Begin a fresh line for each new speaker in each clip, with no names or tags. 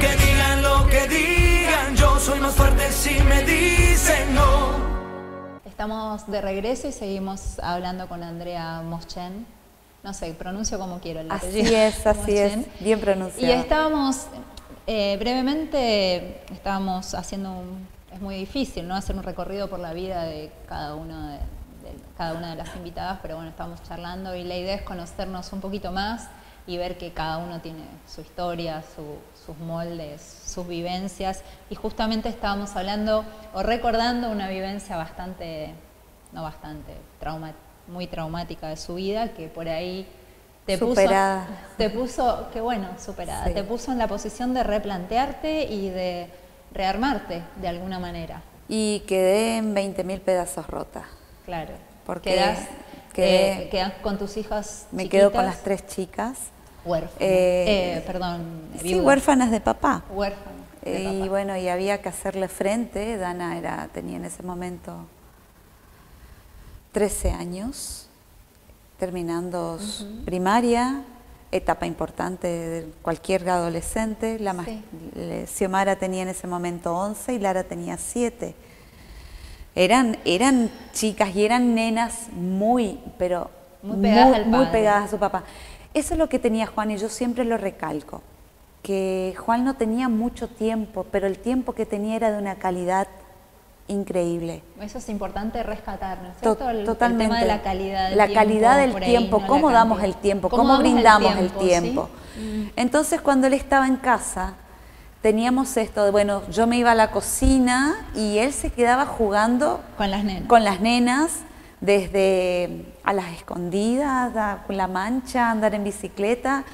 Que digan lo que digan, yo soy más fuerte si me dicen no.
Estamos de regreso y seguimos hablando con Andrea Moschen. No sé, pronuncio como quiero el
Así
apellido.
es, así es, bien
Y
pronunciado.
estábamos, eh, brevemente, estábamos haciendo un, es muy difícil, ¿no? Hacer un recorrido por la vida de cada uno de, de cada una de las invitadas, pero bueno, estábamos charlando y la idea es conocernos un poquito más y ver que cada uno tiene su historia, su- sus moldes, sus vivencias. Y justamente estábamos hablando o recordando una vivencia bastante, no bastante, trauma, muy traumática de su vida, que por ahí te
Superada.
puso, te puso, qué bueno, superada,
Sí.
te puso en la posición de replantearte y de rearmarte de alguna manera.
Y quedé en 20.000 pedazos rota.
Claro.
Porque
quedás,
quedé-
eh, quedás con tus hijas
Me quedo con las tres chicas.
Huérfanas.
Eh,
Eh, perdón,
Sí, huérfanas de papá.
Huérfanas de
Eh, y bueno, y había que hacerle frente. Dana era, tenía en ese momento 13 años, terminando su primaria, etapa importante de cualquier adolescente. La más-
Sí.
Xiomara tenía en ese momento 11 y Lara tenía 7. Eran, eran chicas y eran nenas muy, pero
Muy pegadas al
muy
padre.
pegadas a su papá. Eso es lo que tenía Juan y yo siempre lo recalco, que Juan no tenía mucho tiempo, pero el tiempo que tenía era de una calidad increíble.
Eso es importante rescatar, ¿no es
To-
cierto? El- el
totalmente.
tema de la calidad del
La
tiempo
calidad del
por ahí,
tiempo,
no la
cómo damos el tiempo,
¿Cómo
cómo,
damos el
brindamos el
tiempo, sí? Mm.
Entonces, cuando él estaba en casa, teníamos esto de, bueno, yo me iba a la cocina y él se quedaba jugando
Con las nenas.
con las nenas desde a las escondidas, a la mancha, andar en bicicleta,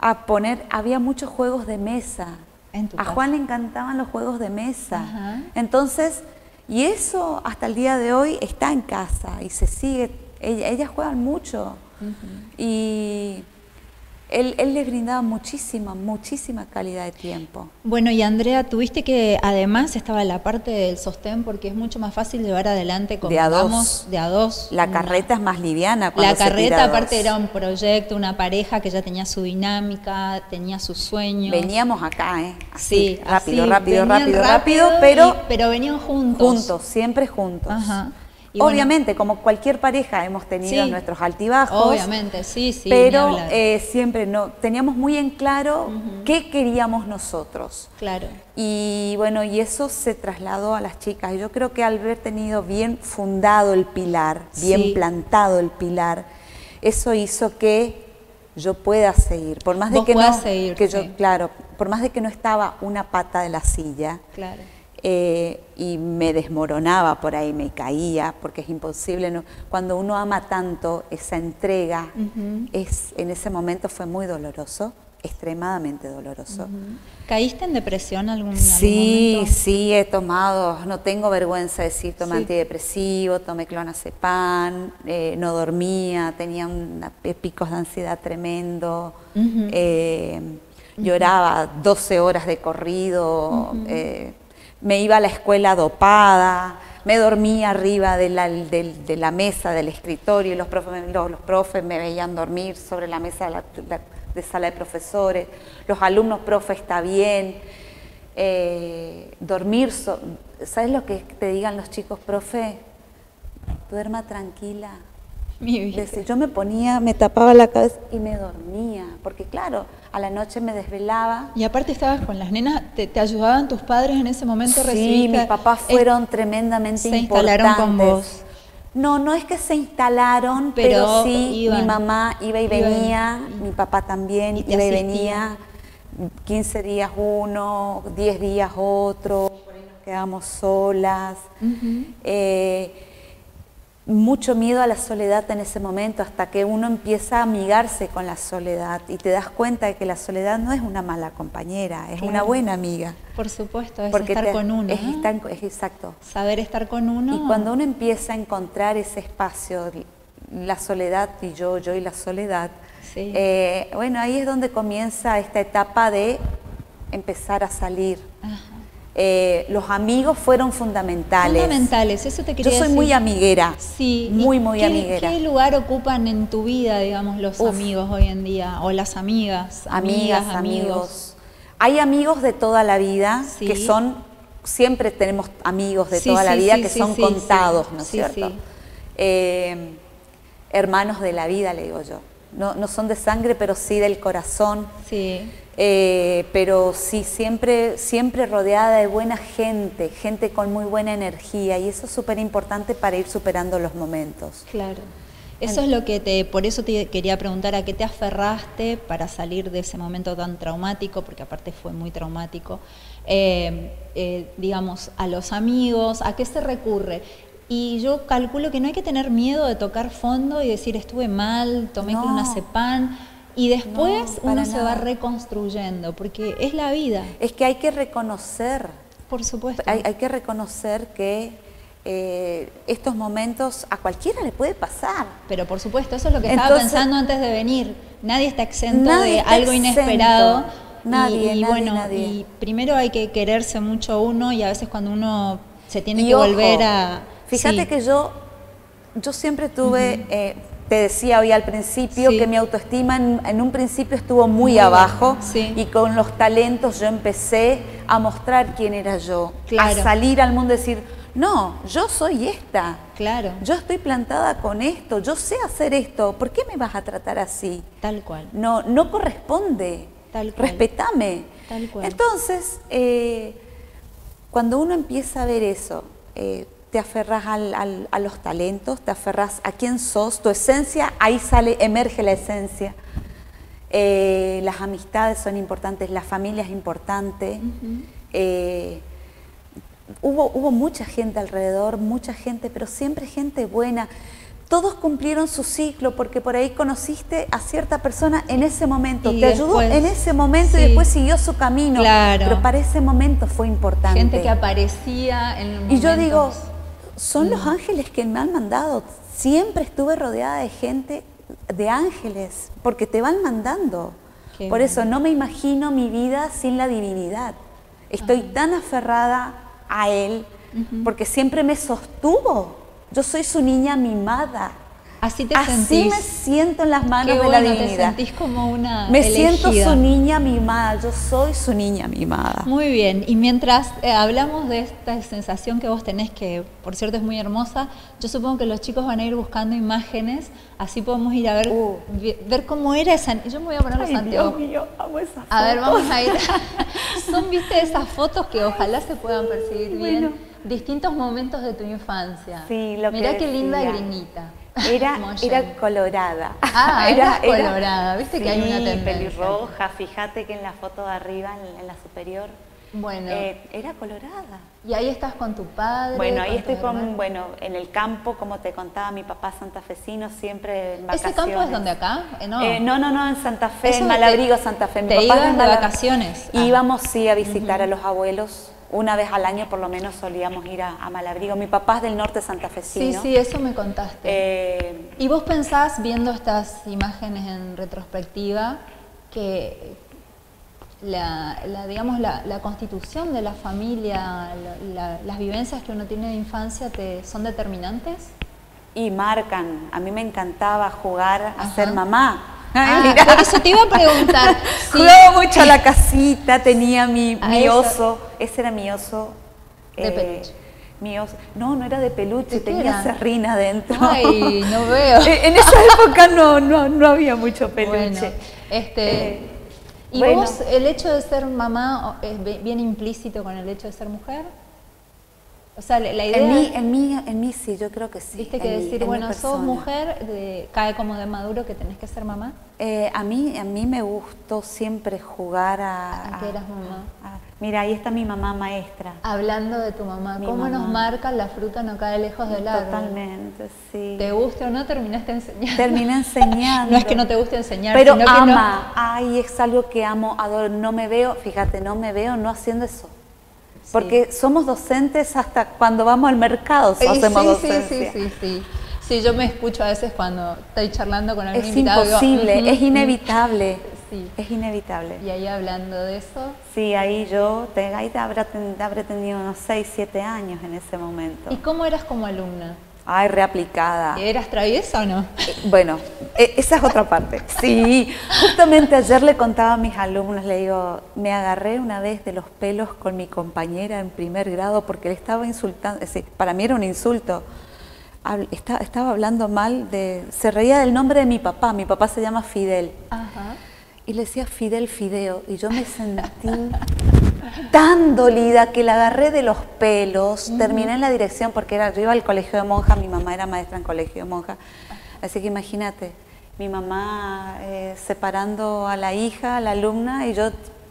a poner, había muchos juegos de mesa.
En tu
a
casa.
Juan le encantaban los juegos de mesa.
Ajá.
Entonces, y eso hasta el día de hoy está en casa y se sigue, ella- ellas juegan mucho. Y él, él les brindaba muchísima, muchísima calidad de tiempo.
Bueno, y Andrea, tuviste que además estaba la parte del sostén porque es mucho más fácil llevar adelante con
De a dos.
de a dos.
La
una-
carreta es más liviana.
La carreta aparte era un proyecto, una pareja que ya tenía su dinámica, tenía sus sueños.
Veníamos acá, ¿eh?
Sí,
rápido,
así,
rápido,
venían
rápido, rápido, pero
y- pero venían juntos.
juntos, siempre juntos.
Ajá. Y bueno,
Obviamente, como cualquier pareja, hemos tenido
Sí.
nuestros altibajos.
Obviamente, sí, sí.
pero eh, siempre no teníamos muy en claro qué queríamos nosotros.
claro.
Y bueno, y eso se trasladó a las chicas. Yo creo que al haber tenido bien fundado el pilar, bien
Sí.
plantado el pilar, eso hizo que yo pueda seguir. Por más de que no,
seguir,
que yo, claro, por más de que no estaba una pata de la silla
Claro.
eh, y me desmoronaba por ahí, me caía, porque es imposible. ¿no? Cuando uno ama tanto, esa entrega, es, en ese momento fue muy doloroso, extremadamente doloroso.
¿Caíste en depresión algún,
Sí,
algún
sí, he tomado, no tengo vergüenza de decir, tomé
Sí.
antidepresivo, tomé clonazepam, eh, no dormía, tenía una- picos de ansiedad tremendo, eh, lloraba 12 horas de corrido, eh, me iba a la escuela dopada, me dormía arriba de la, del- de la mesa del escritorio y los profes, me- los, los profes me veían dormir sobre la mesa de, la- de sala de profesores, los alumnos, profe, está bien. Eh, dormir, so- ¿sabes lo que te digan los chicos, profe? Duerma tranquila.
Mi vida.
Decir, yo me ponía, me tapaba la cabeza y me dormía, porque claro, a la noche me desvelaba.
Y aparte estabas con las nenas, ¿te, te ayudaban tus padres en ese momento?
Sí,
¿Recibiste-
mis papás
es-
fueron tremendamente
se instalaron con
importantes.
vos.
No, no es que se instalaron,
Pero
pero, sí,
iban.
mi mamá iba y
Iban.
venía, mi papá también
Y
iba y venía, 15 días uno, 10 días otro, por ahí nos quedamos solas. Eh, mucho miedo a la soledad en ese momento, hasta que uno empieza a amigarse con la soledad y te das cuenta de que la soledad no es una mala compañera, es una buena amiga.
Por supuesto, es
Porque
estar
te-
con uno.
Es, exacto.
Saber estar con uno.
Y cuando uno empieza a encontrar ese espacio, la soledad y yo, yo y la soledad,
Sí.
eh, bueno, ahí es donde comienza esta etapa de empezar a salir.
Ajá.
Eh, los amigos fueron fundamentales.
Fundamentales, eso te
Yo
quería
soy
decir.
muy amiguera.
Sí, ¿y
Muy, muy
qué,
amiguera.
¿Qué lugar ocupan en tu vida, digamos, los
Uf.
amigos hoy en día? O las amigas,
Amigas, amigos. hay amigos de toda la vida
Sí.
que son, siempre tenemos amigos de
Sí,
toda la vida que son contados. ¿no es cierto?
sí.
Eh, hermanos de la vida, le digo yo. No, no son de sangre, pero sí del corazón.
Sí,
Eh, pero sí, siempre, siempre rodeada de buena gente, gente con muy buena energía, y eso es súper importante para ir superando los momentos.
claro. Eso es lo que te, por eso te quería preguntar a qué te aferraste para salir de ese momento tan traumático, porque aparte fue muy traumático. Eh, eh, digamos, a los amigos, ¿a qué se recurre? Y yo calculo que no hay que tener miedo de tocar fondo y decir estuve mal, tomé
No.
clonazepam y después
No,
uno se va reconstruyendo, porque es la vida,
Es que hay que reconocer,
por supuesto.
hay, hay que reconocer que eh, estos momentos a cualquiera le puede pasar.
Pero por supuesto, eso es lo que estaba
Entonces-
pensando antes de venir. Nadie está exento
Nadie
de
está
algo
exento.
inesperado. Y-
Nadie,
y,
nadie,
bueno,
nadie.
y primero hay que quererse mucho uno y a veces cuando uno se tiene
Y
que
ojo,
volver a...
Fíjate
sí,
que yo, yo siempre tuve, eh, te decía hoy al principio,
Sí.
que mi autoestima en, en un principio estuvo muy,
Muy
abajo
sí.
y con los talentos yo empecé a mostrar quién era yo,
Claro.
a salir al mundo y decir, no, yo soy esta,
Claro,
yo estoy plantada con esto, yo sé hacer esto, ¿por qué me vas a tratar así?
tal cual.
No, no corresponde.
Tal cual.
Respetame.
Tal cual.
Entonces, eh, cuando uno empieza a ver eso, eh, te aferras al- al- a los talentos, te aferras a quién sos, tu esencia, ahí sale, emerge la esencia. Eh, las amistades son importantes, la familia es importante. Eh, hubo, hubo mucha gente alrededor, mucha gente, pero siempre gente buena. Todos cumplieron su ciclo porque por ahí conociste a cierta persona en ese momento,
Y
te ayudó en ese momento y después siguió su camino.
Claro.
Pero para ese momento fue importante.
Gente que aparecía en
y yo digo,
momentos-
son
Mm.
los ángeles que me han mandado. Siempre estuve rodeada de gente, de ángeles, porque te van mandando.
Qué
Por eso no me imagino mi vida sin la divinidad. Estoy tan aferrada a Él, porque siempre me sostuvo. Yo soy su niña mimada.
Así te
Así
sentís.
me siento en las manos
Qué
de la
te
divinidad.
sentís como una
Me siento su niña mimada, yo soy su niña mimada.
Muy bien, y mientras eh, hablamos de esta sensación que vos tenés, que por cierto es muy hermosa, yo supongo que los chicos van a ir buscando imágenes, así podemos ir a ver,
Uh.
ver cómo era esa... Yo me voy a poner los
Ay, Dios
anteojos.
mío, amo esas
A ver, vamos a ir. Son, viste, esas fotos que ojalá se puedan percibir bien. Distintos momentos de tu infancia.
Sí, lo que
Mirá qué linda grinita.
Era, era colorada.
Ah, era colorada, viste que hay una tendencia.
pelirroja, fíjate que en la foto de arriba, en, en la superior,
Bueno,
eh, era colorada.
y ahí estás con tu padre.
Bueno, ahí
con
estoy con, bueno, en el campo, como te contaba, mi papá santafesino, siempre en
¿Ese
vacaciones.
campo es donde acá? Eh, no.
Eh, no, no, no, en Santa Fe,
Eso
en
te-
Malabrigo, Santa Fe. Mi
te
papá
ibas de vacaciones. Ah.
Íbamos, sí, a visitar a los abuelos. Una vez al año, por lo menos, solíamos ir a, a Malabrigo. Mi papá es del norte
Sí,
santafesino.
sí, eso me contaste.
Eh,
¿Y vos pensás, viendo estas imágenes en retrospectiva, que la, la, digamos, la, la constitución de la familia, la- la- las vivencias que uno tiene de infancia, te, son determinantes?
y marcan. A mí me encantaba jugar a
Ajá.
ser mamá.
Ah,
Ay, mira.
por eso te iba a preguntar. sí.
Jugaba mucho a la casita, tenía mi, oso, ese era mi oso. eh,
De peluche.
Mi oso. No, no era de peluche,
¿De qué
tenía serrina dentro.
Ay, no veo.
Eh, en esa época no, no, no había mucho peluche.
Bueno, este,
Eh,
¿Y
bueno.
vos, el hecho de ser mamá, es bi- bien implícito con el hecho de ser mujer? O sea, la idea...
En mí, en mí, en mí sí, yo creo que sí.
Viste que
en
decir,
mi
bueno, sos mujer, de- cae como de maduro que tenés que ser mamá.
Eh, a mí, a mí me gustó siempre jugar a.
¿A qué eras mamá?
a- mira, ahí está mi mamá maestra.
Hablando de tu mamá,
Mi
¿cómo nos
mamá.
marca la fruta no cae lejos del árbol?
Totalmente, sí.
¿Te guste o no terminaste enseñando?
Terminé enseñando.
no es que no te guste enseñar,
Pero
sino que no-
ama, ay, es algo que amo, adoro. No me veo, fíjate, no me veo no haciendo eso.
Sí.
Porque somos docentes hasta cuando vamos al mercado,
Sí,
hacemos
sí, sí,
docencia.
sí, sí, sí. Sí, yo me escucho a veces cuando estoy charlando con algún
Es
invitado. digo,
imposible,
"Ujú,
es
ujú".
inevitable.
Sí.
Es inevitable.
Y ahí hablando de eso,
Sí, ahí yo, te, ahí te habrá, ten- habré tenido unos 6, 7 años en ese momento.
¿y cómo eras como alumna?
Ay, reaplicada.
¿Eras traviesa o no?
Eh, Bueno, eh, esa es otra parte. Sí, justamente ayer le contaba a mis alumnos, le digo, me agarré una vez de los pelos con mi compañera en primer grado porque le estaba insultando, es decir, para mí era un insulto. Estaba hablando mal de, se reía del nombre de mi papá, mi papá se llama Fidel.
Ajá.
Y le decía Fidel Fideo. Y yo me sentí tan dolida que la agarré de los pelos. Terminé en la dirección porque era, yo iba al colegio de monjas, mi mamá era maestra en colegio de monjas. Así que imagínate, mi mamá eh, separando a la hija, a la alumna, y yo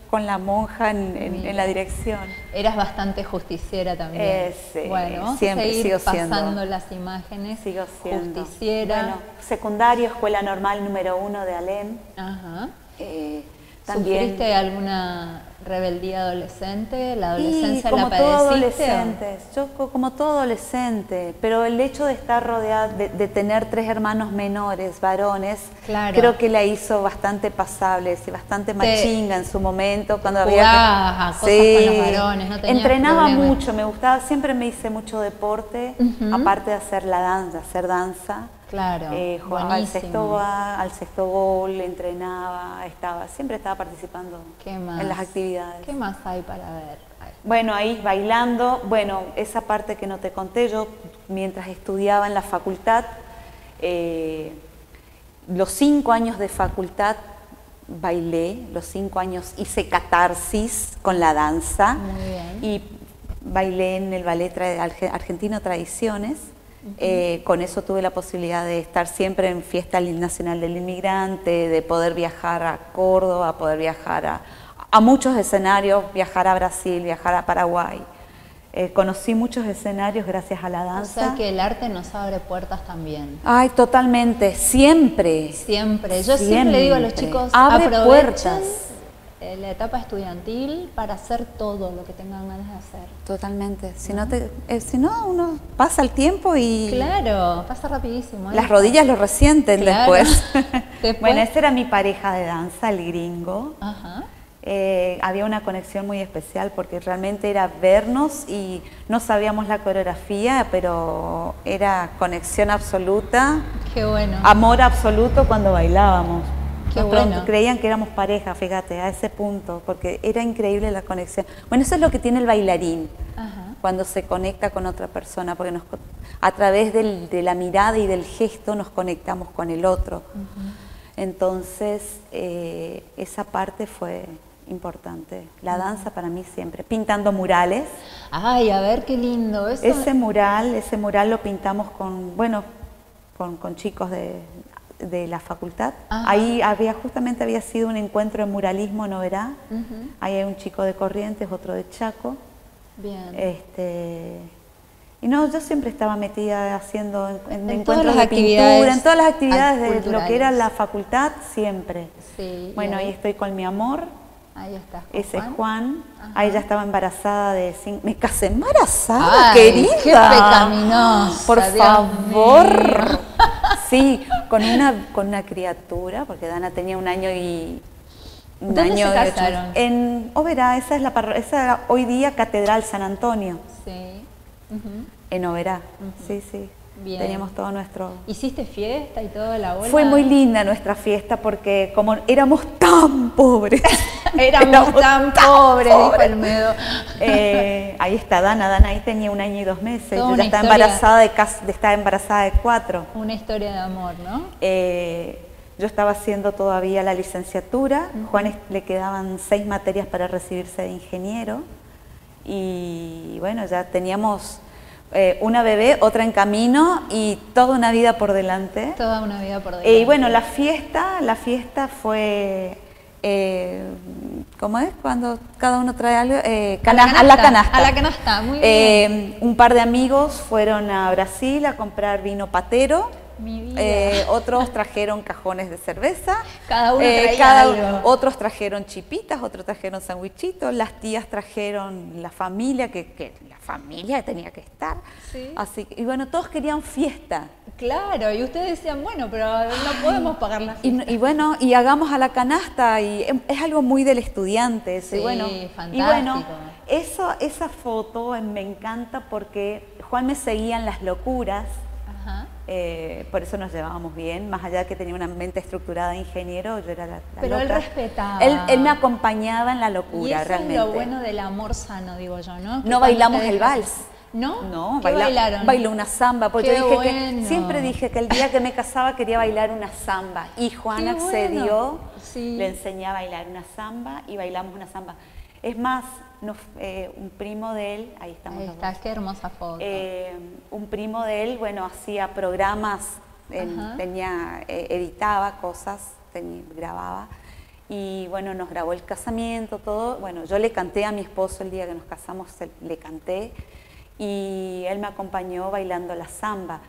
con la monja en, en- en la dirección.
Eras bastante justiciera también.
Eh, sí,
bueno,
siempre
seguir
sigo siendo.
pasando las imágenes.
Sigo siendo.
Justiciera.
Bueno, secundario, escuela normal número uno de Alem.
Ajá.
Eh, también
¿Sufriste alguna rebeldía adolescente? ¿La
Y
adolescencia
como
la
todo adolescente, yo co- como todo adolescente, pero el hecho de estar rodeada, de, de tener tres hermanos menores, varones,
Claro.
creo que la hizo bastante pasable, sí, bastante machinga en su momento cuando había
a cosas con los varones, no
entrenaba
problema.
mucho, me gustaba, siempre me hice mucho deporte, aparte de hacer la danza, hacer danza.
Claro,
Eh, jugaba al
buenísimo.
sexto, al sexto gol, entrenaba, estaba, siempre estaba participando
¿Qué más?
en las actividades.
¿Qué más hay para ver? Ay,
Bueno, ahí bailando, bueno, esa parte que no te conté, yo mientras estudiaba en la facultad, eh, los cinco años de facultad bailé, los cinco años hice catarsis con la danza
Muy bien.
y bailé en el ballet tra- Arge- argentino Tradiciones. Eh, con eso tuve la posibilidad de estar siempre en Fiesta Nacional del Inmigrante, de poder viajar a Córdoba, poder viajar a, a muchos escenarios, viajar a Brasil, viajar a Paraguay. Eh, conocí muchos escenarios gracias a la
O
danza.
sea que el arte nos abre puertas también.
Ay, totalmente, siempre.
Siempre. Yo siempre, le digo a los
Siempre.
chicos,
Abre puertas.
Eh, la etapa estudiantil para hacer todo lo que tengan ganas de hacer.
Totalmente. Si no, te, eh, si no uno pasa el tiempo y
Claro, pasa rapidísimo. ¿eh?
las rodillas lo resienten
Claro.
después.
Después.
Bueno, ese era mi pareja de danza, el gringo.
Ajá.
Eh, había una conexión muy especial porque realmente era vernos y no sabíamos la coreografía, pero era conexión absoluta,
Qué bueno.
amor absoluto cuando bailábamos.
Qué
Nos
bueno.
creían que éramos pareja, fíjate, a ese punto, porque era increíble la conexión. Bueno, eso es lo que tiene el bailarín
Ajá.
cuando se conecta con otra persona, porque nos a través del- de la mirada y del gesto nos conectamos con el otro. Entonces, eh, esa parte fue importante. La danza para mí siempre. Pintando murales.
Ay, a ver qué lindo. Eso,
Ese mural, ese mural lo pintamos con, bueno, con, con chicos de, de la facultad.
Ajá.
Ahí había, justamente había sido un encuentro de muralismo, ¿no verá?
Ujú.
Ahí hay un chico de Corrientes, otro de Chaco.
Bien.
Este, y no, yo siempre estaba metida haciendo en, en
En todas
encuentros
las
de
actividades
pintura, en todas las actividades de lo que era la facultad, siempre.
Sí,
Bueno, ahí
ahí-
estoy con mi amor,
Ahí está.
ese es
Juan.
Juan.
Ajá.
Ahí ya estaba embarazada de cinco. Me casé embarazada,
Ay,
querida.
qué pecaminosa,
Por
Dios
favor.
mío.
Sí, con una, con una criatura, porque Dana tenía un año y. Un
¿Dónde
año
se casaron?
En Oberá, esa es la parro- esa hoy día Catedral San Antonio,
Sí.
En Oberá. Sí, sí.
Bien.
Teníamos todo nuestro.
¿Hiciste fiesta y toda la bola?
Fue muy linda nuestra fiesta porque como éramos tan pobres.
Éramos tan pobres, dijo el Medo.
Eh, ahí está Dana, Dana ahí tenía un año y dos meses, yo ya estaba
historia.
embarazada de, de estaba embarazada de cuatro.
Una historia de amor, ¿no?
Eh, yo estaba haciendo todavía la licenciatura, Juan es- le quedaban seis materias para recibirse de ingeniero y bueno, ya teníamos eh, una bebé, otra en camino y toda una vida por delante.
Toda una vida por delante.
Eh, y bueno, la fiesta, la fiesta fue, eh, ¿cómo es? Cuando cada uno trae algo, Eh,
A la
cana- a la
canasta,
canasta.
a la canasta, muy
Eh, un par de amigos fueron a Brasil a comprar vino patero.
Mi vida.
Eh, otros trajeron cajones de cerveza.
Cada uno
Eh,
traía
cada-
algo.
Otros trajeron chipitas, otros trajeron sandwichitos. Las tías trajeron la familia, que, que la familia tenía que estar.
Sí.
Así que- y bueno, todos querían fiesta.
Claro, y ustedes decían, bueno, pero no podemos pagar la
Y,
fiesta.
y bueno, y hagamos a la canasta, y em- es algo muy del estudiante. eso, y
Sí,
bueno, y
fantástico.
bueno eso, esa foto me encanta porque Juan me seguía en las locuras eh, por eso nos llevábamos bien, más allá de que tenía una mente estructurada de ingeniero, yo era la, la
Pero él respetaba.
Él, él me acompañaba en la
Y
locura,
eso
realmente.
es lo bueno del amor sano, digo yo, ¿no?
No bailamos el vals.
¿No?
No,
¿Qué
baila-
bailaron?
bailó una samba, porque
Qué
yo dije
bueno.
que siempre dije que el día que me casaba quería bailar una samba y Juan
Qué
accedió,
bueno. Sí.
le enseñé a bailar una samba y bailamos una samba. Es más, nos- eh, un primo de él, ahí estamos
Ahí
los
está,
dos,
qué hermosa foto.
eh, un primo de él, bueno, hacía programas, tenía, eh, editaba cosas, tenía- grababa. Y bueno, nos grabó el casamiento, todo. Bueno, yo le canté a mi esposo el día que nos casamos, le canté. Y él me acompañó bailando la samba.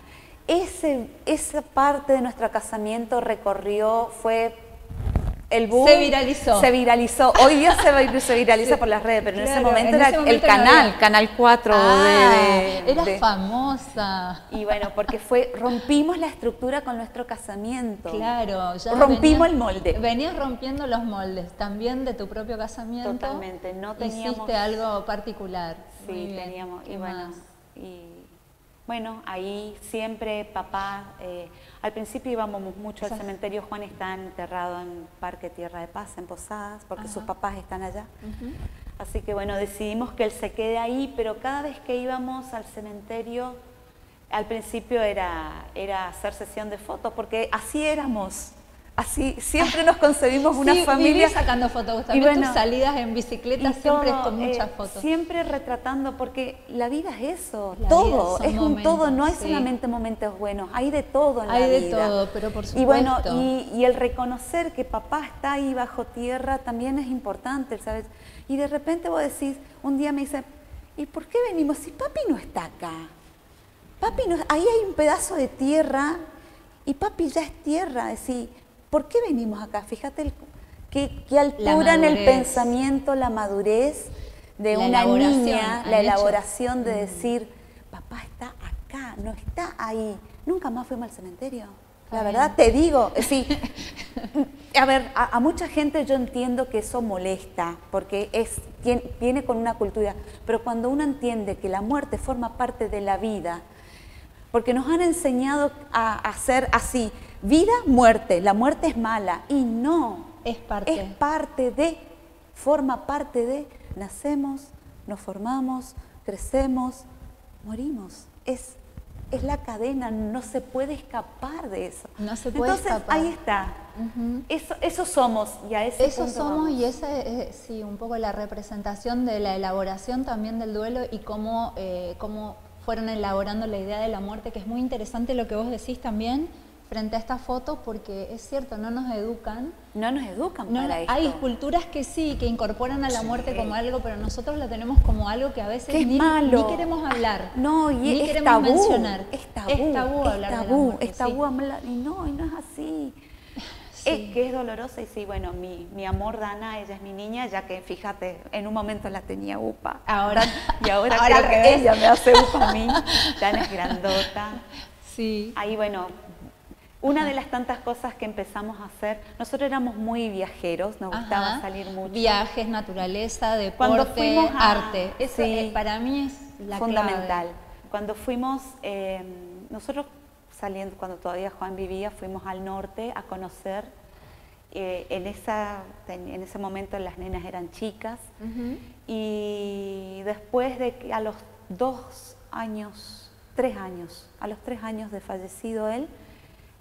Ese, esa parte de nuestro casamiento recorrió, fue el boom.
Se viralizó.
Se viralizó. Hoy día se, se viraliza
Sí,
por las redes, pero en ese momento
en
era
ese
el
momento
canal. Canal 4
Ah,
de,
era
de-
famosa.
y bueno, porque fue, rompimos la estructura con nuestro casamiento.
Claro, ya
Rompimos
venías-
el molde.
Venías rompiendo los moldes también de tu propio casamiento.
Totalmente, no teníamos-
Hiciste algo particular.
Sí, teníamos, y
¿Qué
bueno, y bueno, ahí siempre papá, eh, al principio íbamos mucho al cementerio, Juan está enterrado en Parque Tierra de Paz, en Posadas, porque sus papás están allá. Así que bueno, decidimos que él se quede ahí, pero cada vez que íbamos al cementerio, al principio era, era hacer sesión de fotos, porque así éramos, así siempre nos concebimos una
Sí,
familia.
sacando fotos.
Y
También
bueno,
tus salidas en bicicleta
y
siempre
todo,
con muchas
eh,
fotos.
Siempre retratando, porque la vida es eso,
La
todo, es un todo, no hay
sí.
solamente momentos buenos, hay de todo en
Hay
la
de
vida.
todo, pero por
Y bueno,
supuesto.
y, y el reconocer que papá está ahí bajo tierra también es importante, ¿sabes? Y de repente vos decís, un día me dice, ¿y por qué venimos si papi no está acá? Papi, no, ahí hay un pedazo de tierra y papi ya es tierra, decís, ¿por qué venimos acá? Fíjate el- qué, qué altura en el pensamiento, la madurez de
La
una niña, la
hecho.
elaboración de decir, papá está acá, no está ahí. Nunca más fuimos al cementerio. La verdad, te digo, sí. A ver, a, a mucha gente yo entiendo que eso molesta, porque es, tien- viene con una cultura, pero cuando uno entiende que la muerte forma parte de la vida, porque nos han enseñado a hacer así, vida, muerte, la muerte es mala, y no,
Es parte.
es parte de, forma parte de, nacemos, nos formamos, crecemos, morimos, es, es la cadena, no se puede escapar de eso.
No se puede
Entonces,
escapar.
ahí está,
Ujú.
eso, eso somos, y a ese
Eso
punto
somos
vamos.
y esa es sí, un poco la representación de la elaboración también del duelo y cómo, eh, cómo fueron elaborando la idea de la muerte, que es muy interesante lo que vos decís también frente a estas fotos, porque es cierto, no nos educan.
No nos educan
No,
para esto.
hay culturas que sí, que incorporan a la muerte como algo, pero nosotros la tenemos como algo que a veces
que es
ni,
malo.
ni queremos hablar.
No, y
ni
es
queremos
tabú.
mencionar.
Es tabú.
Es tabú
es
hablar de la muerte,
es tabú
sí.
hablar- Y no, y no es así.
Sí.
Es que es dolorosa y sí, bueno, mi, mi amor Dana, ella es mi niña, ya que fíjate, en un momento la tenía upa.
Ahora-
y ahora,
ahora
creo que ella me hace upa a mí. Dana es grandota.
Sí.
Ahí, bueno, una de las tantas cosas que empezamos a hacer, nosotros éramos muy viajeros, nos gustaba
Ajá.
salir mucho.
Viajes, naturaleza, deporte,
a-
arte. Eso
sí.
para mí es la
fundamental.
clave.
Cuando fuimos, eh, nosotros saliendo, cuando todavía Juan vivía, fuimos al norte a conocer. eh, en, esa, en ese momento las nenas eran chicas y después de que a los dos años, tres años, a los tres años de fallecido él,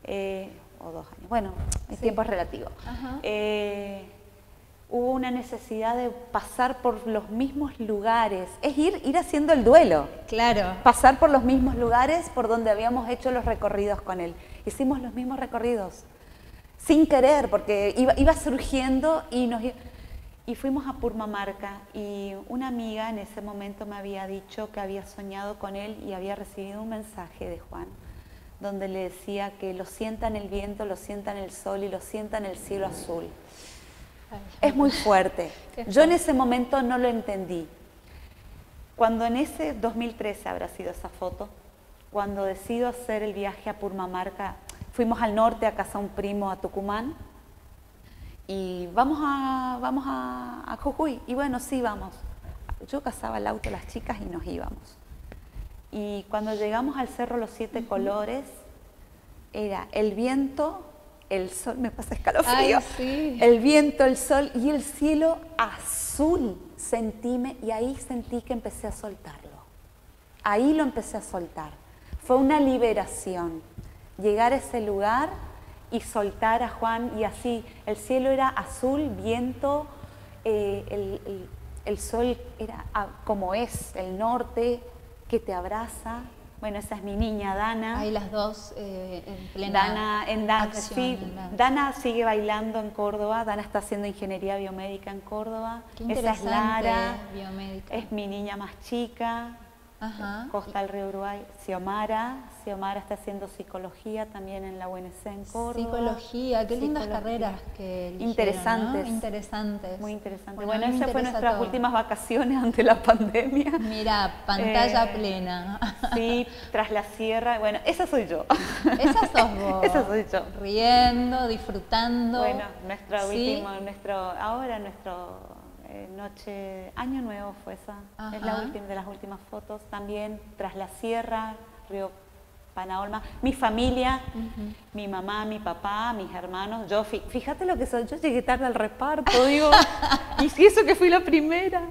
eh, o dos años, bueno, el
Sí.
tiempo es relativo, eh, hubo una necesidad de pasar por los mismos lugares, es ir, ir haciendo el duelo,
Claro.
pasar por los mismos lugares por donde habíamos hecho los recorridos con él. Hicimos los mismos recorridos, sin querer, porque iba, iba surgiendo y nos... Y fuimos a Purmamarca y una amiga en ese momento me había dicho que había soñado con él y había recibido un mensaje de Juan donde le decía que lo sienta en el viento, lo sienta en el sol y lo sienta en el cielo azul. Es muy fuerte. Yo en ese momento no lo entendí. Cuando en ese 2013 habrá sido esa foto, cuando decido hacer el viaje a Purmamarca, fuimos al norte a casa un primo a Tucumán y vamos a, vamos a, a Jujuy. Y bueno, sí, vamos. Yo cazaba el auto las chicas y nos íbamos. Y cuando llegamos al Cerro Los Siete Colores, era el viento, el sol, me pasa escalofrío,
Ay, sí.
el viento, el sol y el cielo azul. Sentíme y ahí sentí que empecé a soltarlo. Ahí lo empecé a soltar. Fue una liberación. Llegar a ese lugar y soltar a Juan y así. El cielo era azul, viento, eh, el, el- el sol era como es, el norte que te abraza. Bueno, esa es mi niña Dana.
Hay las dos eh, en plena
Dana, en
acción,
sí,
en danza.
Dana sigue bailando en Córdoba, Dana está haciendo ingeniería biomédica en Córdoba.
Qué
Esa es Lara,
biomédica.
es mi niña más chica,
Ajá.
Costa del Río Uruguay, Xiomara, Xiomara está haciendo psicología también en la UNC en Córdoba.
Psicología, qué lindas
Psicología.
carreras que eligieron,
Interesantes.
¿no? Interesantes.
Muy interesante.
a
Bueno,
me
esas fueron nuestras
todo.
últimas vacaciones ante la pandemia.
Mira, pantalla
Eh,
plena.
Sí, tras la sierra. Bueno, esa soy yo.
Esa sos vos.
Esa soy yo.
Riendo, disfrutando.
Bueno, nuestro
¿Sí?
último, nuestro, ahora nuestro eh, noche, año nuevo fue esa, es la última de las últimas fotos, también tras la sierra, Río Panaolma, mi familia, mi mamá, mi papá, mis hermanos, yo, fí- fíjate lo que soy, yo llegué tarde al reparto, digo, y si eso que fui la primera,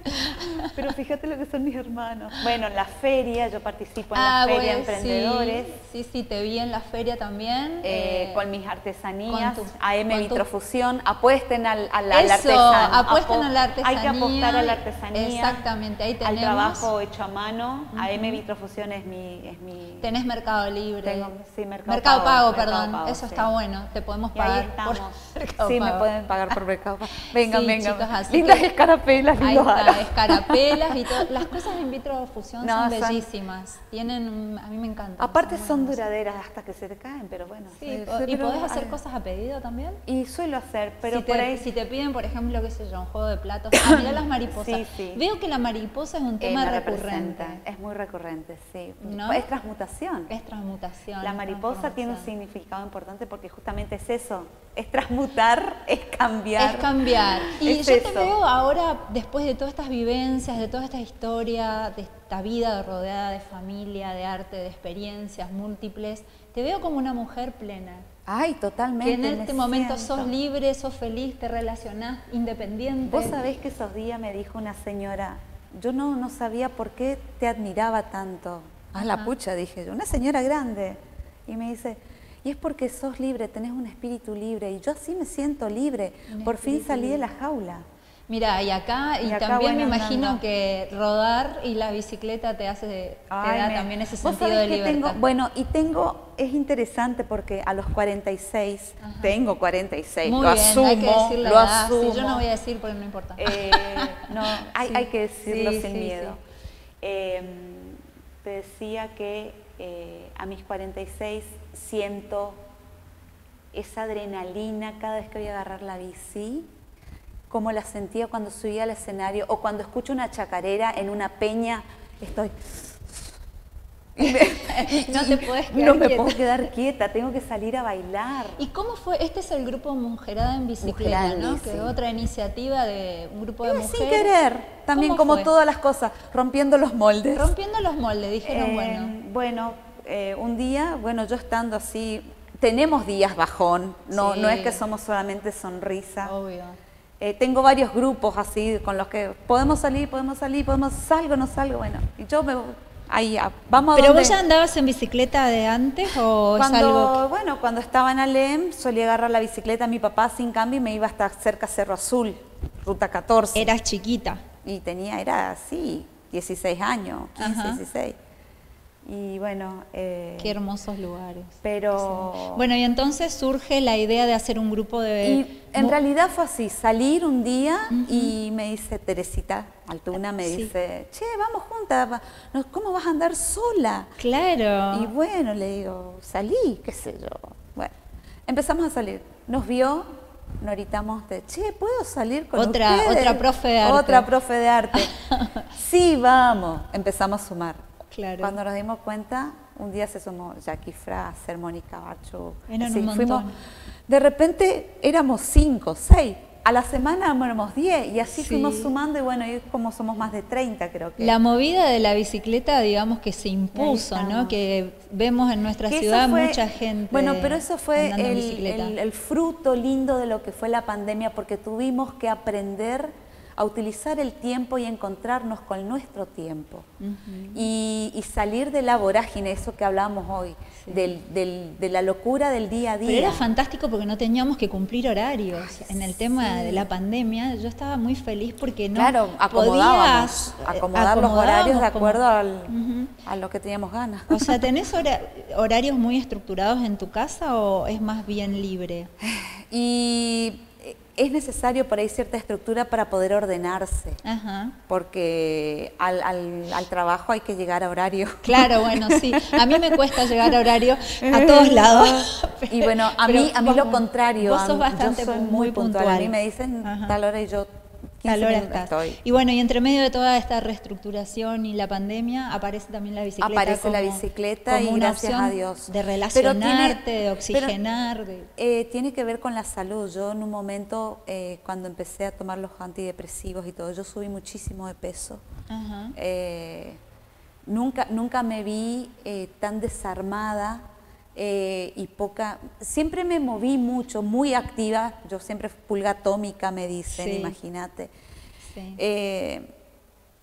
pero fíjate lo que son mis hermanos. Bueno, en la feria, yo participo en la
Ah,
feria
bueno,
Emprendedores.
Sí, sí, sí, te vi en la feria también.
eh,
eh,
con mis artesanías,
con tu-
AM
con tu-
Vitrofusión, apuesten al, al, al
Eso,
artesano.
apuesten
apo-
a la artesanía.
Hay que apostar a la artesanía.
Exactamente, ahí
Al
tenemos.
trabajo hecho a mano. AM Vitrofusión es mi... Es mi
Tenés Mercado Libre.
Tengo- sí, Mercado Pago,
Pago,
Mercado
perdón.
Pago,
Eso
sí.
está bueno. Te podemos
y ahí
pagar
estamos.
por Mercado
sí, me pueden pagar por Mercado Pago. Vengan,
Sí,
vengan.
chicos, así
Lindas
que-
escarapelas,
Ahí está, escarapelas y todo. Las cosas in vitro fusión
No,
son
son-
bellísimas. Tienen, a mí me encantan.
Aparte son duraderas hasta que se te caen, pero bueno.
Sí, ¿y podés hacer cosas a pedido también?
Y suelo hacer, pero
si,
por
te,
ahí...
si te piden, por ejemplo, qué sé yo, un juego de platos, ah, mirá las mariposas.
Sí, sí.
Veo que la mariposa es un
eh,
tema recurrente.
Es muy recurrente, sí. Es transmutación.
Es transmutación.
La mariposa tiene un significado importante porque justamente es eso, es transmutar, es cambiar.
Es cambiar. Y
Es
yo te veo ahora, después de todas estas vivencias, de toda esta historia, de esta vida rodeada de familia, de arte, de experiencias múltiples, te veo como una mujer plena.
Ay, totalmente.
Que en este momento
siento.
sos libre, sos feliz, te relacionás independiente.
Vos sabés que esos días me dijo una señora, yo no, no sabía por qué te admiraba tanto. Ah, la pucha, dije yo, una señora grande. Y me dice, y es porque sos libre, tenés un espíritu libre. Y yo así me siento libre.
Un
Por fin salí de la jaula.
Mira, y acá, y,
Y acá,
también me imagino
andando.
que rodar y la bicicleta te hace, te
Ay,
da
me-
también ese sentido de libertad.
tengo, bueno, y tengo, es interesante porque a los 46,
Ajá.
tengo 46,
Muy
lo
bien,
asumo,
hay que decir la
lo
edad.
asumo.
Sí, yo no voy a decir porque no importa.
Eh, no, hay,
Sí,
hay que decirlo
sí,
sin miedo.
sí.
Eh, te decía que eh, a mis 46 siento esa adrenalina cada vez que voy a agarrar la bici, como la sentía cuando subía al escenario o cuando escucho una chacarera en una peña, estoy... y me-
No te puedes quedar
No me
quieta.
puedo quedar quieta, tengo que salir a bailar.
¿Y cómo fue? Este es el grupo Mujerada en Bicicleta,
Mujerada
¿no?
Bici.
Que otra iniciativa de un grupo de
Eh,
mujeres.
sin querer, también
¿Cómo
como
fue?
todas las cosas, rompiendo los moldes.
Rompiendo los moldes, dijeron,
Eh,
bueno.
bueno, eh, un día, bueno, yo estando así, tenemos días bajón, no,
Sí.
no es que somos solamente sonrisa.
Obvio.
Eh, tengo varios grupos así con los que podemos salir, podemos salir, podemos salgo, no salgo, bueno, y yo me ahí a- vamos a
¿Pero
donde-
vos ya andabas en bicicleta de antes o es
cuando, bueno, cuando estaba en Alem, solía agarrar la bicicleta a mi papá sin cambio y me iba hasta cerca Cerro Azul, ruta 14.
Eras chiquita.
Y tenía, era así, 16 años, 15,
Ajá.
16. Y bueno, eh,
Qué hermosos lugares.
pero...
Bueno, y entonces surge la idea de hacer un grupo de...
y en realidad fue así, salir un día y me dice Teresita Altuna, me
Sí.
dice, che, vamos juntas, ¿cómo vas a andar sola?
Claro.
Y bueno, le digo, salí, qué sé yo. Bueno, empezamos a salir. Nos vio, nos gritamos de, che, ¿puedo salir con
Otra-
ustedes?".
otra profe de arte.
Otra profe de arte. sí, vamos. Empezamos a sumar.
Claro.
Cuando nos dimos cuenta, un día se sumó Jackie Fraser, Mónica Bacho.
Eran un
fuimos- de repente éramos cinco, seis. a la semana éramos 10 y así
Sí.
fuimos sumando y bueno, y como somos más de 30 creo que.
La movida de la bicicleta, digamos que se impuso, ¿no? Que vemos en nuestra
Que
ciudad
fue-
mucha gente.
Bueno, pero eso fue el- el fruto lindo de lo que fue la pandemia, porque tuvimos que aprender a utilizar el tiempo y encontrarnos con nuestro tiempo. y, y salir de la vorágine, eso que hablamos hoy, del- del- de la locura del día a día.
Pero era fantástico porque no teníamos que cumplir horarios. En el tema de la pandemia, yo estaba muy feliz porque no
claro,
podías, eh,
acomodar los horarios de acuerdo al- a lo que teníamos ganas.
O sea, ¿tenés hora- horarios muy estructurados en tu casa o es más bien libre?
Y es necesario por ahí cierta estructura para poder ordenarse,
Ajá.
porque al, al- al trabajo hay que llegar a horario.
Claro, bueno, sí. A mí me cuesta llegar a horario a todos lados.
Y bueno, a mí, a mí
vos-
lo contrario.
Vos sos bastante
yo soy
muy,
muy puntual. A mí me dicen
Ajá.
tal hora y yo 15
Tal hora
minutos
estás.
estoy.
Y bueno, y entre medio de toda esta reestructuración y la pandemia, aparece también la bicicleta.
Aparece la
como-
bicicleta
como
y
una
gracias
opción
a Dios.
De relacionarte,
tiene-
de oxigenar. de-
Eh, tiene que ver con la salud. Yo en un momento, eh, cuando empecé a tomar los antidepresivos y todo, yo subí muchísimo de peso.
Ajá.
Eh, nunca, nunca me vi eh, tan desarmada eh, y poca... Siempre me moví mucho, muy activa. Yo siempre pulga atómica, me dicen,
Sí.
imagínate.
Sí.
Eh,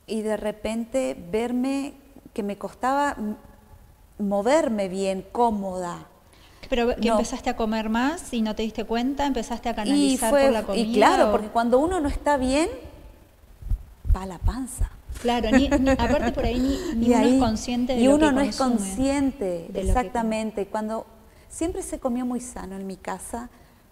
y de repente verme que me costaba moverme bien, cómoda.
Pero que
no.
empezaste a comer más y no te diste cuenta, empezaste a
Y,
canalizar
fue,
por la comida.
y claro,
o-
porque cuando uno no está bien, va la panza.
Claro, ni- ni- aparte por ahí ni, ni uno
ahí-
es consciente de
y
lo
uno
que
no es consciente,
de lo que
exactamente. Cuando siempre se comió muy sano en mi casa,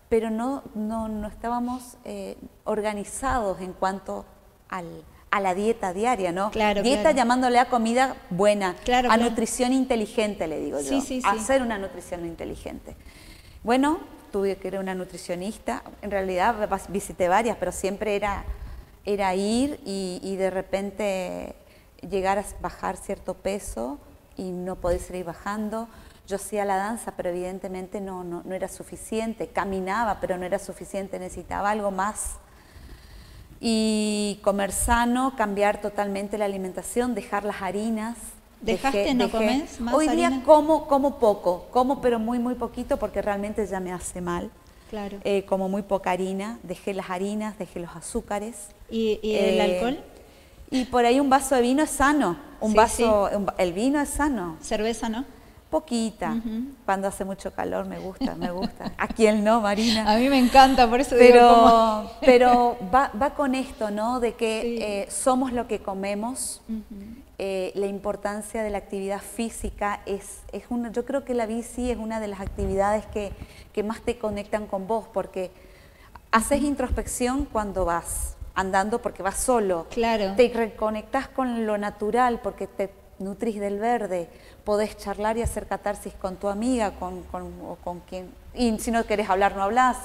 pero no, no, no estábamos eh, organizados en cuanto al, a la dieta diaria, ¿no?
Claro,
dieta
claro.
llamándole a comida buena,
Claro,
a
claro.
nutrición inteligente, le digo
Sí,
yo.
sí, sí.
Hacer una nutrición inteligente. Bueno, tuve que ir a una nutricionista, en realidad visité varias, pero siempre era, era ir y, y de repente llegar a bajar cierto peso y no poder seguir bajando. Yo hacía la danza, pero evidentemente no, no, no era suficiente. Caminaba, pero no era suficiente, necesitaba algo más. Y comer sano, cambiar totalmente la alimentación, dejar las harinas.
¿Dejaste, no comés más
Hoy día
harina?
como, como poco, como pero muy, muy poquito porque realmente ya me hace mal.
Claro.
Eh, como muy poca harina, dejé las harinas, dejé los azúcares.
¿Y, y el
Eh,
alcohol?
Y por ahí un vaso de vino es sano. Un
Sí,
vaso, un el vino es sano.
¿Cerveza no?
Poquita. Cuando hace mucho calor me gusta, me gusta. ¿A quién no, Marina?
A mí me encanta, por eso digo como...
Pero, pero va, va con esto, ¿no? De que
Sí.
eh, somos lo que comemos. Eh, la importancia de la actividad física es, es una, yo creo que la bici es una de las actividades que, que más te conectan con vos, porque haces introspección cuando vas andando, porque vas solo.
Claro.
Te reconectás con lo natural, porque te nutrís del verde. Podés charlar y hacer catarsis con tu amiga, con, con- o con quien. Y si no querés hablar, no hablas.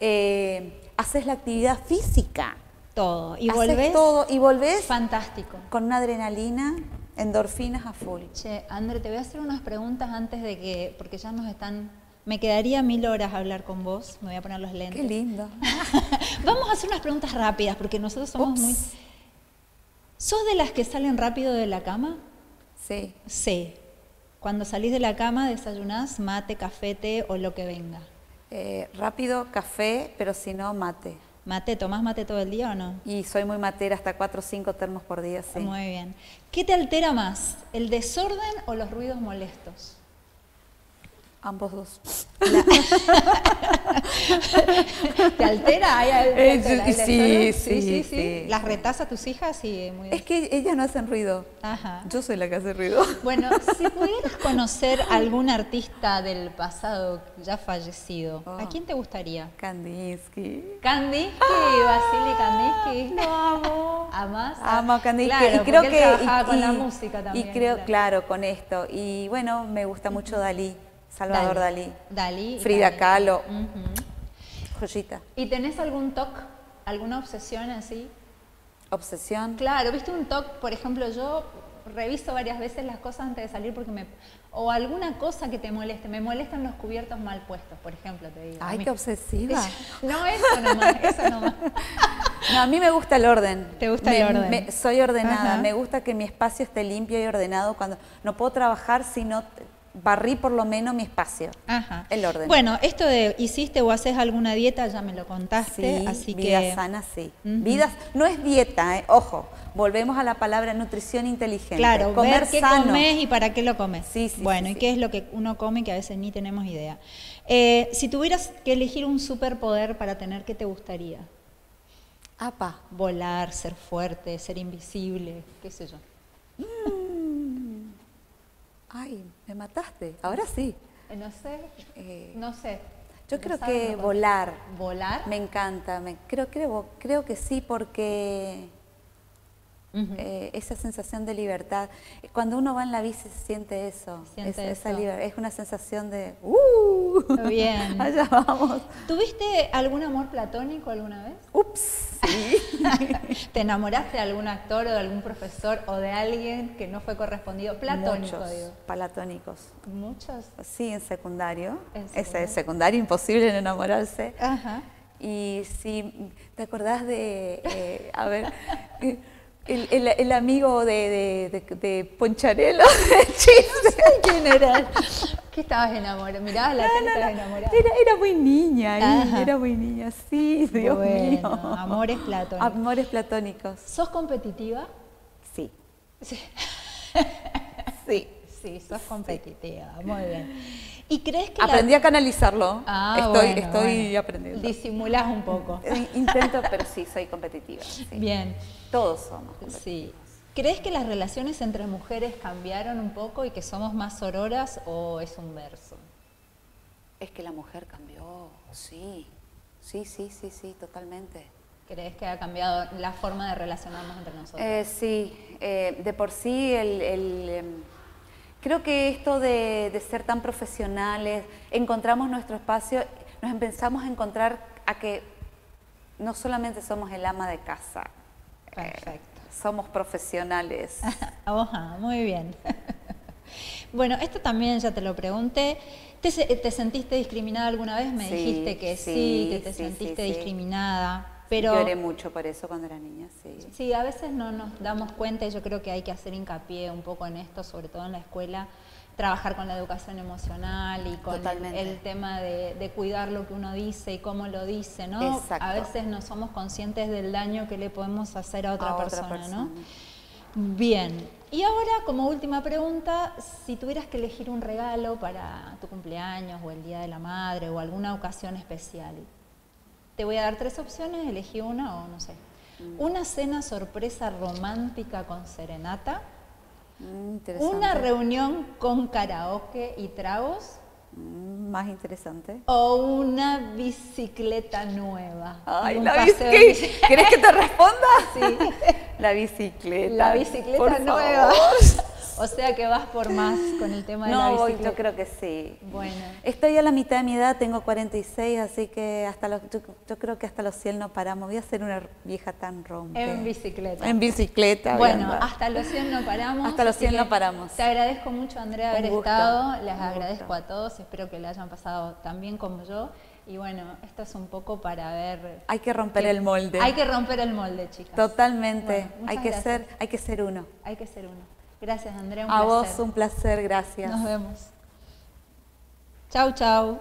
Eh, haces la actividad física.
Todo. Y
haces
volvés
todo y volvés
fantástico.
con una adrenalina, endorfinas a full.
Che, André, te voy a hacer unas preguntas antes de que, porque ya nos están... Me quedaría mil horas hablar con vos, me voy a poner los lentes.
Qué lindo.
Vamos a hacer unas preguntas rápidas, porque nosotros somos
Ups.
muy... ¿Sos de las que salen rápido de la cama?
Sí.
Sí. Cuando salís de la cama, desayunás mate, café, té o lo que venga.
Eh, rápido, café, pero si no, mate.
¿Mate? ¿Tomás mate todo el día o no?
Y soy muy matera, hasta cuatro o cinco termos por día, sí.
Muy bien. ¿Qué te altera más? ¿El desorden o los ruidos molestos?
Ambos dos.
¿Te altera? ¿Hay algo que
Eh,
altera? ¿El
sí,
desorden?
sí, sí.
¿Las retás a tus hijas? Sí, muy bien.
Es que ellas no hacen ruido.
Ajá.
Yo soy la que hace ruido.
Bueno, si pudieras conocer algún artista del pasado ya fallecido, ¿a
Oh.
quién te gustaría?
Kandinsky.
Kandinsky, Vasily Kandinsky.
Lo amo.
¿Amás?
Amo a Kandinsky.
Claro,
y creo
él
que.
trabajaba
y-
con la
y-
música también.
Y creo,
claro.
claro, con esto. Y bueno, me gusta mucho Dalí, Salvador Dalí.
Dalí.
Frida. Kahlo. Joyita.
¿Y tenés algún TOC? ¿Alguna obsesión así?
Obsesión.
Claro, viste un TOC, por ejemplo, yo reviso varias veces las cosas antes de salir porque me... O alguna cosa que te moleste. Me molestan los cubiertos mal puestos, por ejemplo, te digo.
Ay, qué obsesiva.
no, eso nomás, eso nomás.
No, a mí me gusta el orden.
¿Te gusta el orden?
soy ordenada. Me gusta que mi espacio esté limpio y ordenado. Cuando no puedo trabajar si no barrí por lo menos mi espacio. Ajá. El orden.
Bueno, esto de hiciste o haces alguna dieta, ya me lo contaste,
sí,
así
vida
que...
sana, sí. Vidas, no es dieta, eh, ojo, volvemos a la palabra nutrición inteligente.
Claro, comer ver qué comes y para qué lo comes.
Sí, sí.
Bueno, y qué es lo que uno come que a veces ni tenemos idea. Eh, si tuvieras que elegir un superpoder para tener, ¿qué te gustaría?
Apa.
Volar, ser fuerte, ser invisible, qué sé yo.
Mm. Me mataste. Ahora sí.
Eh, no sé. Eh, no sé.
Yo creo que volar.
¿Volar?
Me encanta. Me, creo, creo, creo que sí porque eh, esa sensación de libertad. Cuando uno va en la bici se siente eso. Siente esa es una sensación de ¡Uh!
Bien.
Allá vamos.
¿Tuviste algún amor platónico alguna vez?
Ups, sí.
¿Te enamoraste de algún actor o de algún profesor o de alguien que no fue correspondido? Platónico,
Muchos Platónicos.
¿Muchos?
Sí, en secundario. Ese es secundario, imposible en enamorarse.
Ajá.
Y sí, ¿te acordás de, eh, a ver, el, el, amigo de, de, de, Poncharelo,
chiste. quién era. ¿Qué estabas enamorada? Mirabas la tele, estabas enamorada.
Era, era, muy niña, era muy niña, sí, Dios mío.
Amores platónicos.
Amores platónicos.
¿Sos competitiva?
Sí.
Sí.
sí.
Sí, sos competitiva, muy bien. ¿Y crees que
Aprendí a canalizarlo. Ah, estoy estoy aprendiendo.
Disimulás un poco.
Intento, pero sí, soy competitiva.
Bien.
Todos somos
Sí. ¿Crees que las relaciones entre mujeres cambiaron un poco y que somos más sororas o es un verso?
Es que la mujer cambió, sí. Sí, sí, sí, sí, totalmente.
¿Crees que ha cambiado la forma de relacionarnos entre nosotros?
Eh, sí, eh, de por sí el, em, creo que esto de, ser tan profesionales, encontramos nuestro espacio, nos empezamos a encontrar a que no solamente somos el ama de casa,
Perfecto.
somos profesionales.
Ajá, muy bien. bueno, esto también ya te lo pregunté. ¿Te, sentiste discriminada alguna vez? Me dijiste que sí, que te sentiste discriminada. Pero,
Lloré mucho por eso cuando era niña, sí.
Sí, a veces no nos damos cuenta y yo creo que hay que hacer hincapié un poco en esto, sobre todo en la escuela, trabajar con la educación emocional y con el, tema de, cuidar lo que uno dice y cómo lo dice, ¿no? A veces no somos conscientes del daño que le podemos hacer a otra, persona, ¿no? Bien, y ahora como última pregunta, si tuvieras que elegir un regalo para tu cumpleaños o el Día de la Madre o alguna ocasión especial, te voy a dar tres opciones, elegí una o no sé. Mm. Una cena sorpresa romántica con serenata,
Mm,
una reunión con karaoke y tragos.
Mm, más interesante.
O una bicicleta nueva.
Ay, la bicicleta. ¿Querés que te responda?
Sí.
La bicicleta.
La bicicleta nueva. O sea que vas por más con el tema de la bicicleta.
No, yo creo que sí.
Bueno.
Estoy a la mitad de mi edad, tengo 46, así que hasta los, yo, creo que hasta los 100 no paramos. Voy a ser una vieja tan rompe.
En bicicleta.
En bicicleta.
Bueno, hasta los 100 no paramos.
Hasta los 100 no paramos.
Te agradezco mucho, Andrea, haber estado. Les agradezco a todos. Espero que le hayan pasado tan bien como yo. Y bueno, esto es un poco para ver.
Hay que romper el molde.
Hay que romper el molde, chicas.
Totalmente. hay que ser, hay que ser uno.
Hay que ser uno. Gracias, Andrea.
a vos un placer, gracias.
Nos vemos. Chau, chau.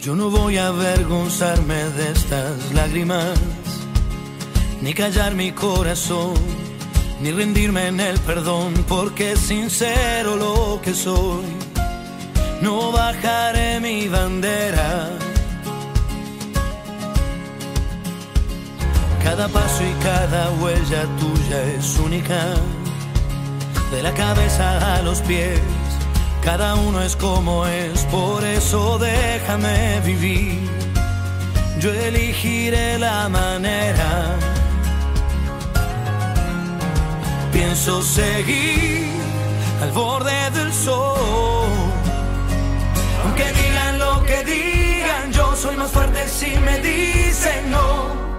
Yo no voy a avergonzarme de estas lágrimas, ni callar mi corazón, ni rendirme en el perdón, porque es sincero lo que soy no bajaré mi bandera. Cada paso y cada huella tuya es única, de la cabeza a los pies, cada uno es como es, por eso déjame vivir, yo elegiré la manera. Pienso seguir al borde sol que digan lo que digan, yo soy más fuerte si me dicen no.